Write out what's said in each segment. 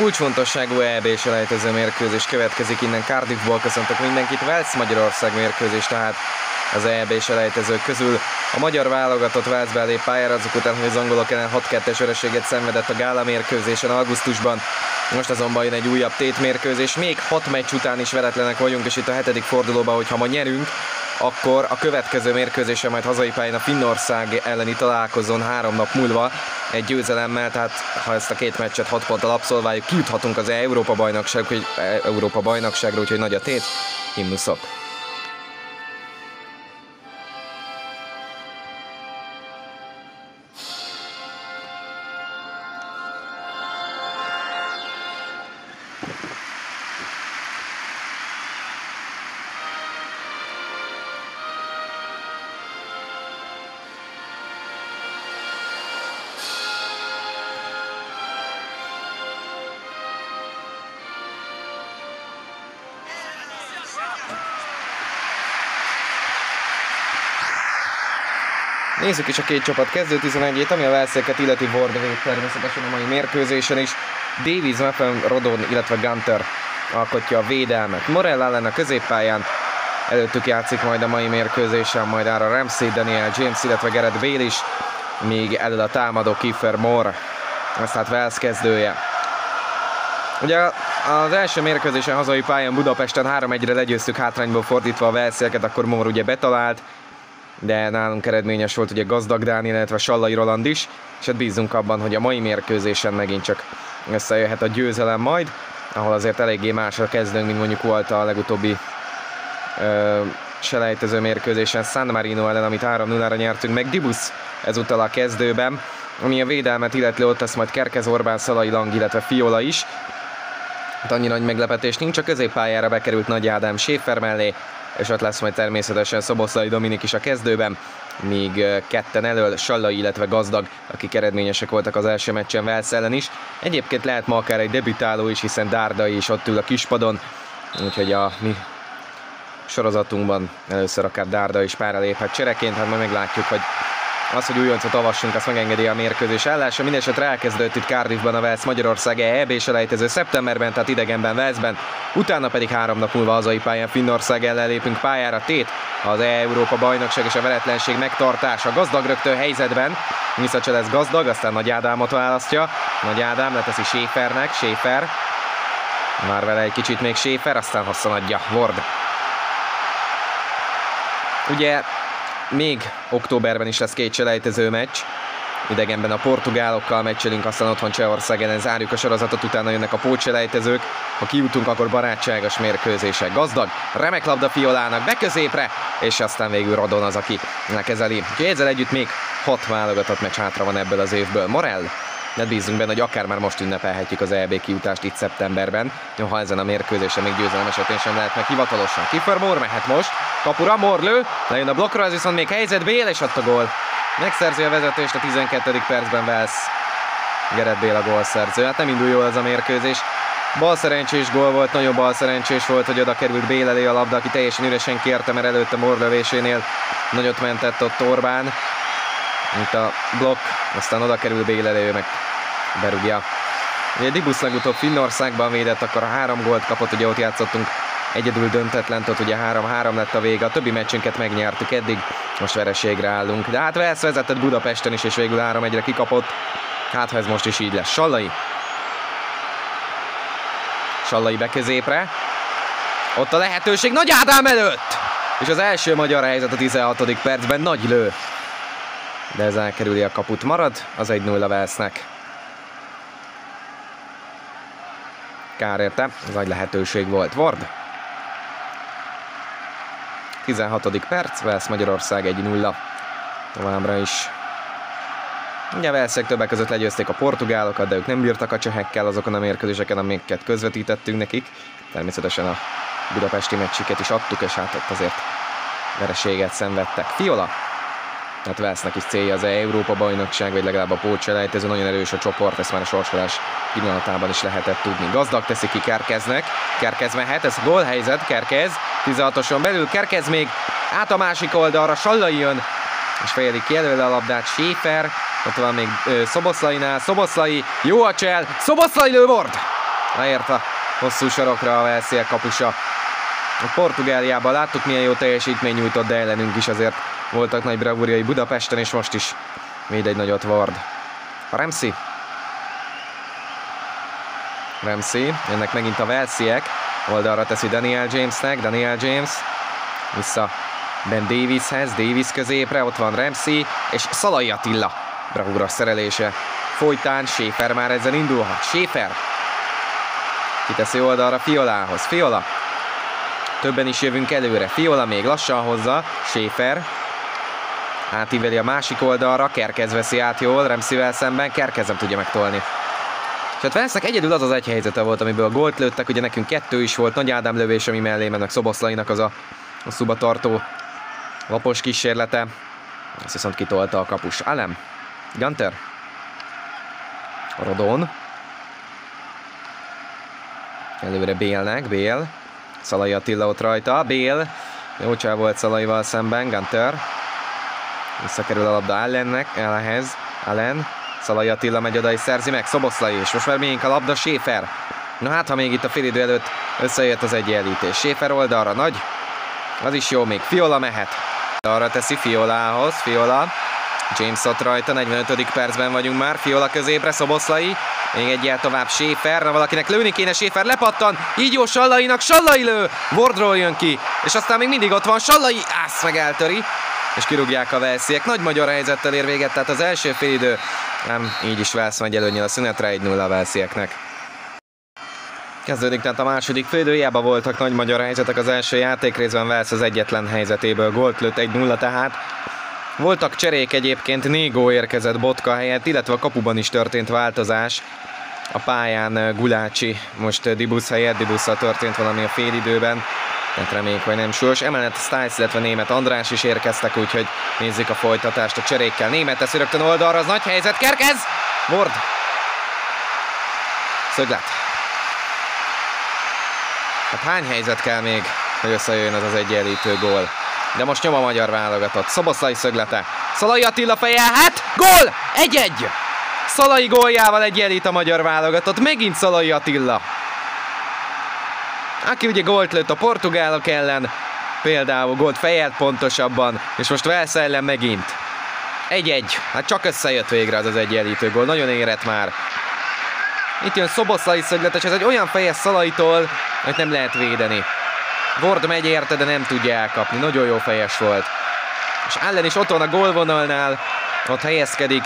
Kulcsfontosságú EB selejtező mérkőzés következik innen Cardiffból. Köszöntök mindenkit. Wales Magyarország mérkőzés tehát az EB selejtezők közül. A magyar válogatott Velszbe lép pályára azok után, hogy az angolok ellen 6-2-es vereséget szenvedett a gála mérkőzésen augusztusban. Most azonban jön egy újabb tétmérkőzés. Még 6 meccs után is veretlenek vagyunk, és itt a hetedik fordulóban, hogyha ma nyerünk, akkor a következő mérkőzése majd hazai pályán a Finnország elleni találkozón három nap múlva egy győzelemmel, tehát ha ezt a két meccset hat ponttal abszolváljuk, kijuthatunk az Európa bajnokság, hogy Európa bajnokságra, úgyhogy nagy a tét, himnuszok. Nézzük is a két csapat kezdő 11-ét, ami a Velszéket illeti Wardvét természetesen a mai mérkőzésen is. Davies, Meppen, Rodon, illetve Gunter alkotja a védelmet. Morell ellen a középpályán, előttük játszik majd a mai mérkőzésen, majd ára Ramsey, Daniel James, illetve Gareth Bale is, míg elő a támadó Kiefer Moore, ez hát Velsz kezdője. Ugye az első mérkőzésen hazai pályán Budapesten 3-1-re legyőztük hátrányból fordítva a Velszéleket, akkor Moore ugye betalált, de nálunk eredményes volt ugye Gazdag Dániel, illetve Sallai Roland is, és hát bízunk abban, hogy a mai mérkőzésen megint csak összejöhet a győzelem majd, ahol azért eléggé másra kezdünk, mint mondjuk volt a legutóbbi ö, selejtező mérkőzésen San Marino ellen, amit 3-0-ra nyertünk meg Dibus ezúttal a kezdőben, ami a védelmet illetve ott lesz majd Kerkez Orbán, Szalai Lang, illetve Fiola is. Hát annyi nagy meglepetés nincs, a középpályára bekerült Nagy Ádám Schäfer mellé, és ott lesz majd természetesen Szoboszlai Dominik is a kezdőben, míg ketten elől Sallai, illetve Gazdag, akik eredményesek voltak az első meccsen Velsz ellen is. Egyébként lehet ma akár egy debütáló is, hiszen Dárdai is ott ül a kispadon, úgyhogy a mi sorozatunkban először akár Dárda is pára léphet csereként, hát majd meglátjuk, hogy az, hogy újoncot avassunk, azt megengedi a mérkőzés állása. Mindenesetre elkezdődött itt Cardiffban a Velsz Magyarország EB selejtező szeptemberben, tehát idegenben Velszben. Utána pedig három nap múlva hazai pályán Finnország ellen lépünk pályára. Tét az Európa bajnokság és a veretlenség megtartása gazdag rögtön helyzetben. Miszacse lesz gazdag, aztán Nagy Ádámot választja. Nagy Ádám leteszi Schäfernek, Schäfer. Már vele egy kicsit még Schäfer, aztán hosszan adja Ward. Ugye még októberben is lesz két selejtező meccs. Idegenben a portugálokkal meccselünk, aztán otthon Csehország ellen zárjuk a sorozatot, utána jönnek a pótselejtezők. Ha kijutunk, akkor barátságos mérkőzések. Gazdag, remek labda Fiolának, beközépre, és aztán végül Rodon az, aki kezeli. Úgyhogy ezzel együtt még hat válogatott meccs hátra van ebből az évből. Morell de bízunk benne, hogy akár már most ünnepelhetjük az EB kiutást itt szeptemberben. Ha ezen a mérkőzésen még győzelem esetén sem lehet meg hivatalosan. Kiefer Moore mehet most, kapura, Moore lő, lejön a blokkra, ez viszont még helyzet, Bél és ott a gól. Megszerzi a vezetést a 12. percben Velsz. Gerett Bél a gólszerző. Hát nem indul jól ez a mérkőzés. Bal szerencsés gól volt, nagyon bal szerencsés volt, hogy oda került Bél elé a labda, aki teljesen üresen kérte, mert előtte morlövésénél nagyot mentett ott Orbán mint a blokk, aztán oda kerül Béle, ő meg berúgja. Ugye Dibusz legutóbb Finnországban védett, akkor a három gólt kapott, ugye ott játszottunk egyedül döntetlen, ott ugye 3-3 lett a vége, a többi meccsünket megnyertük eddig, most vereségre állunk. De hát Velsz vezetett Budapesten is, és végül 3-1-re kikapott. Hát ha ez most is így lesz. Sallai. Sallai beközépre. Ott a lehetőség Nagy Ádám előtt! És az első magyar helyzet a 16. percben nagy lő de ez elkerüli a kaput. Marad az 1-0 Velsznek. Kár érte, ez nagy lehetőség volt. Ward. 16. perc, Velsz Magyarország 1-0. Továbbra is. Ugye Velszek többek között legyőzték a portugálokat, de ők nem bírtak a csehekkel azokon a mérkőzéseken, amiket közvetítettünk nekik. Természetesen a budapesti meccsüket is adtuk, és hát ott azért vereséget szenvedtek. Fiola tehát Velsznek is célja az Európa bajnokság, vagy legalább a pótselejtező, nagyon erős a csoport, ezt már a sorsolás pillanatában is lehetett tudni. Gazdag teszi ki Kerkeznek, Kerkez mehet, ez gólhelyzet, Kerkez, 16-oson belül, Kerkez még át a másik oldalra, Sallai jön, és fejedik ki előle a labdát, Schäfer, ott van még ö, Szoboszlainál, Szoboszlai, jó a csel, Szoboszlai lővord! Leért a hosszú sarokra a Velsziek kapusa. A Portugáliában láttuk milyen jó teljesítmény nyújtott, de ellenünk is azért voltak nagy bravúriai Budapesten, és most is véd egy nagyot Ward. Ramsey. Ramsey, ennek megint a Velsziek. Oldalra teszi Daniel Jamesnek, Daniel James. Vissza Ben Davishez, Davis középre, ott van Ramsey, és Szalai Attila. Bravúra szerelése. Folytán Schäfer már ezzel indulhat. Schäfer. Kiteszi oldalra Fiolához. Fiola. Többen is jövünk előre. Fiola még lassan hozza. Schäfer. Átíveli a másik oldalra. Kerkez veszi át jól. Remszivel szemben. Kerkez nem tudja megtolni. És hát Velsznek egyedül az az egy helyzete volt, amiből a gólt lőttek, ugye nekünk kettő is volt, Nagy Ádám lövés, ami mellé mennek Szoboszlainak az a, a szuba tartó lapos kísérlete. Ezt viszont kitolta a kapus. Alem. Gunter. Rodon. Előre Bélnek, Bél. Szalai Attila ott rajta, Bél. Jó volt Szalaival szemben, Gunter. Visszakerül a labda Allennek, Ellenhez. Allen. Szalai Attila megy oda és szerzi meg, Szoboszlai és most már miénk a labda, Schäfer. Na hát, ha még itt a félidő előtt összejött az egyenlítés. Schäfer oldalra, nagy. Az is jó még. Fiola mehet. Arra teszi Fiolához, Fiola. James ott rajta, 45. percben vagyunk már. Fiola középre, Szoboszlai. Még egyel tovább Schäfer, na valakinek lőni kéne, Schäfer lepattan, így jó Sallainak, Sallai lő, Wardról jön ki, és aztán még mindig ott van Sallai, ász meg eltöri, és kirúgják a Velsziek. Nagy magyar helyzettel ér véget, tehát az első félidő nem így is Velsz megy előnyel a szünetre, 1-0 a Velszieknek. Kezdődik tehát a második félidő, hiába voltak nagy magyar helyzetek az első játékrészben, Velsz az egyetlen helyzetéből gólt lőtt 1-0 tehát. Voltak cserék egyébként, Négó érkezett Botka helyett, illetve a kapuban is történt változás. A pályán Gulácsi most Dibusz helyett, Dibusszal történt valami a félidőben. Tehát reméljük, hogy nem súlyos. Emellett Stiles, illetve német András is érkeztek, úgyhogy nézzük a folytatást a cserékkel. Német teszi rögtön oldalra, az nagy helyzet, Kerkez! Ward! Szöglet. Hát hány helyzet kell még, hogy összejöjjön az az egyenlítő gól? De most nyom a magyar válogatott. Szoboszlai szöglete. Szalai Attila feje, hát gól! Egy-egy! Szalai góljával egyenlít a magyar válogatott. Megint Szalai Attila aki ugye gólt lőtt a portugálok ellen, például gólt fejelt pontosabban, és most Velsz ellen megint. Egy-egy, hát csak összejött végre az az egyenlítő gól, nagyon érett már. Itt jön Szoboszlai szögletes, ez egy olyan fejes szalaitól, hogy nem lehet védeni. Ward megy érte, de nem tudja elkapni, nagyon jó fejes volt. És ellen is ott van a gólvonalnál, ott helyezkedik,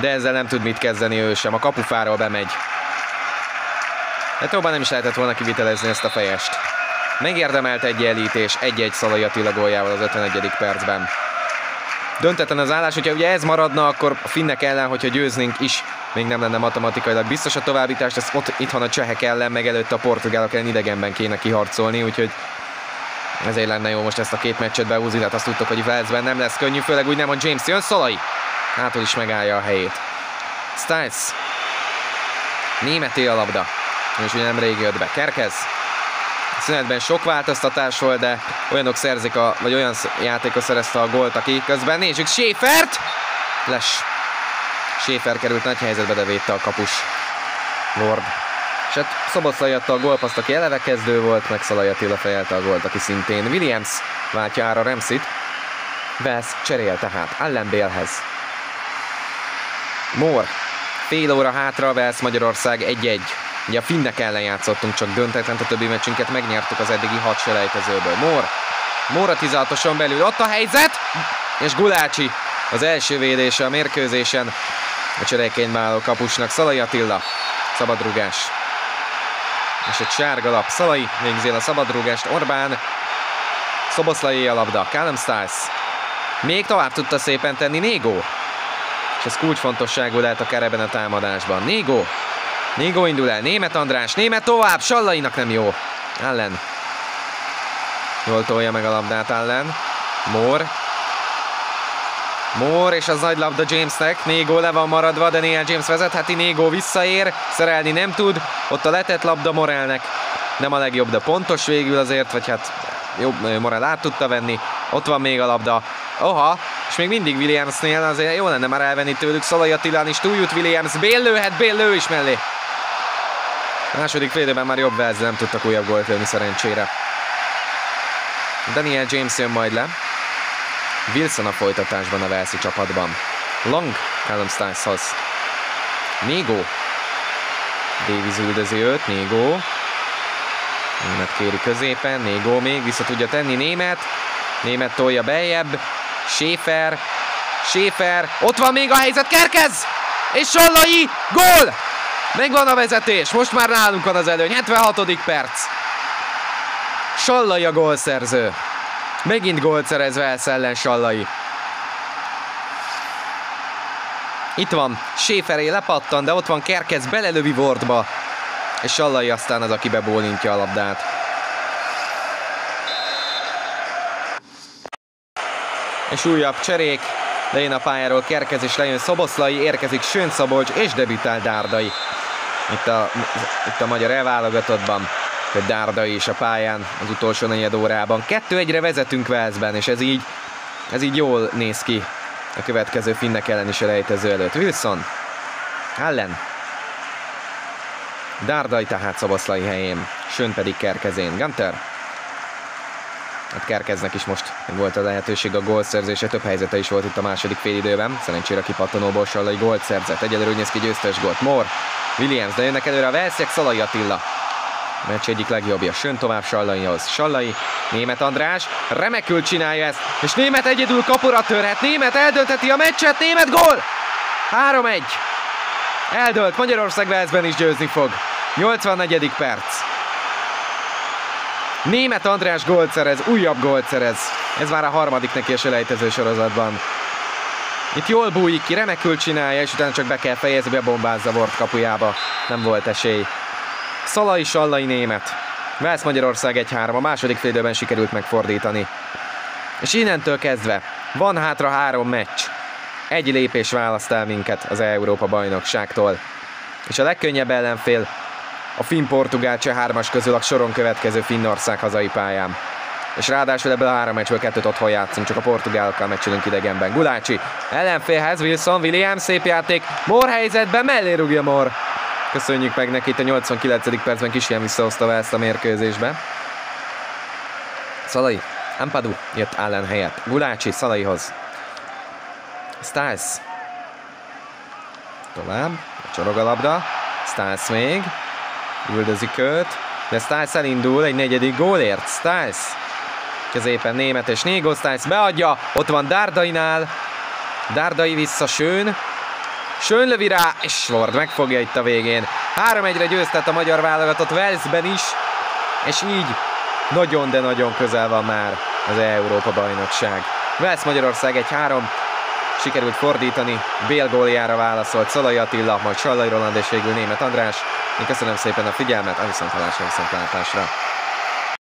de ezzel nem tud mit kezdeni ő sem, a kapufáról bemegy. Hát jobban nem is lehetett volna kivitelezni ezt a fejest. Megérdemelt egy elítés egy-egy Szalai Attila góljával az 51. percben. Döntetlen az állás, hogyha ugye ez maradna, akkor a finnek ellen, hogyha győznénk is, még nem lenne matematikailag biztos a továbbítást, ezt ott itthon a csehek ellen, meg előtte a portugálok ellen idegenben kéne kiharcolni, úgyhogy ezért lenne jó most ezt a két meccset behúzni, tehát azt tudtok, hogy Velszben nem lesz könnyű, főleg úgy nem, a James jön, Szalai hától is megállja a helyét. Stiles. Németé a labda és ugye nem jött be. Kerkez. A szünetben sok változtatás volt, de olyanok szerzik, a, vagy olyan játékos szerezte a gólt, aki közben nézzük Schäfert! Les. Schäfer került nagy helyzetbe, de védte a kapus. Lord. És hát Szoboszlai adta a gólpaszt, aki eleve kezdő volt, meg Szalai Attila fejelte a gólt, aki szintén Williams váltja ára Remszit. Vesz cserél tehát Allen Bélhez. Moore. Fél óra hátra, Vesz Magyarország 1-1. Ugye a finnek ellen játszottunk, csak döntetlen a többi meccsünket megnyertük az eddigi hat selejtezőből. Mór. Mór a 16 belül, ott a helyzet, és Gulácsi az első védése a mérkőzésen. A cseréként váló kapusnak Szalai Attila. Szabadrugás. És egy sárga lap. Szalai végzél a szabadrugást. Orbán. Szoboszlai a labda. Callum Stiles. Még tovább tudta szépen tenni Négó. És ez kulcsfontosságú lehet a kereben a támadásban. Négó Négó indul el, német András, német tovább, Sallainak nem jó. Allen. Jól tolja meg a labdát Allen. Moore. Moore és az nagy labda Jamesnek. Négó le van maradva, Daniel James vezetheti, Négó visszaér, szerelni nem tud. Ott a letett labda Morelnek. Nem a legjobb, de pontos végül azért, vagy hát jobb, Morel át tudta venni. Ott van még a labda. Oha, és még mindig Williamsnél azért jó lenne már elvenni tőlük. Szalai Attilán is túljut Williams. Bél lőhet, Bél lő is mellé. A második félidőben már jobb Velsz, nem tudtak újabb gólt lőni szerencsére. Daniel James jön majd le. Wilson a folytatásban a Velszi csapatban. Long Callum Stiles-hoz. Négo. Davies üldözi őt, Négo. Német kéri középen, Négó még vissza tudja tenni, Német. Német tolja bejebb. Schäfer. Schäfer. Ott van még a helyzet, Kerkez! És Sallai, gól! Megvan a vezetés, most már nálunk van az előny, 76. perc. Sallai a gólszerző. Megint gólt szerez Velsz ellen Sallai. Itt van, Schäferé lepattan, de ott van Kerkez, belelövi Wardba. És Sallai aztán az, aki bebólintja a labdát. És újabb cserék, lejön a pályáról Kerkez és lejön Szoboszlai, érkezik Sőn Szabolcs és debütál Dárdai. Itt a, itt a magyar elválogatottban, hogy Dárdai is a pályán az utolsó negyed órában. Kettő egyre vezetünk Velszben, és ez így, ez így jól néz ki a következő finnek ellen is a rejtező előtt. Wilson, Allen, Dárdai tehát Szoboszlai helyén, Sön pedig Kerkezén. Gunter, Hát Kerkeznek is most volt a lehetőség a gólszerzése, több helyzete is volt itt a második félidőben. Szerencsére kipattanóból Sallai gólt szerzett. Egyelőre úgy néz ki győztes gólt. Moore, Williams, de jönnek előre a Velsziek, Szalai Attila. Meccs egyik legjobbja. Sön tovább Sallaihoz. Sallai, Német András, remekül csinálja ezt, és Német egyedül kapura törhet. Német eldöntheti a meccset, Német gól! 3-1. Eldölt, Magyarország Velszben is győzni fog. 84. perc. Német András gólt szerez, újabb gólt szerez. Ez már a harmadik neki a selejtező sorozatban. Itt jól bújik ki, remekül csinálja, és utána csak be kell fejezni, bebombázza Vort kapujába. Nem volt esély. Szalai Sallai Német. Velsz Magyarország 1-3, a második félidőben sikerült megfordítani. És innentől kezdve van hátra három meccs. Egy lépés választ el minket az Európa bajnokságtól. És a legkönnyebb ellenfél a finn-portugál cseh hármas közül a soron következő Finnország hazai pályán. És ráadásul ebből a három meccsből kettőt otthon játszunk, csak a portugálokkal meccselünk idegenben. Gulácsi ellenfélhez, Wilson, William, szép játék, Mor helyzetben, mellé rúgja Mor. Köszönjük meg neki, itt a 89. percben Kisien visszahozta ezt a mérkőzésbe. Szalai, Ampadu jött ellen helyett. Gulácsi Szalaihoz. Stiles. Tovább, csorog a labda. Stiles még. Üldözik őt, de Stiles elindul egy negyedik gólért. Stiles középen német és Négo Stiles beadja, ott van Dardainál. Dardai vissza Sőn. Sőn lövi rá, és Ward megfogja itt a végén. 3-1-re győztet a magyar válogatott Velszben is, és így nagyon, de nagyon közel van már az Európa bajnokság. Velsz Magyarország egy 3 sikerült fordítani, Bél góljára válaszolt Szalai Attila, majd Sallai Roland és végül Német András. Én köszönöm szépen a figyelmet, a viszontlátásra, viszontlátásra.